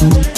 thank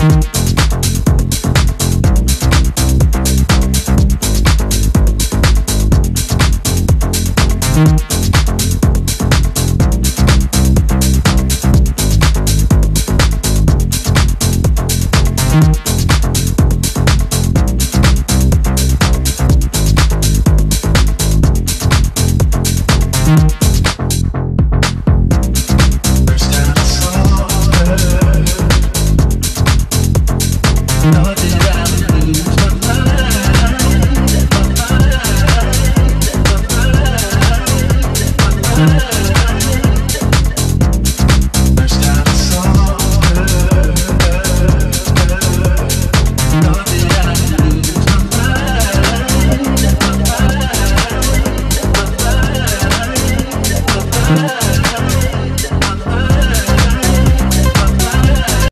Thank you Nothing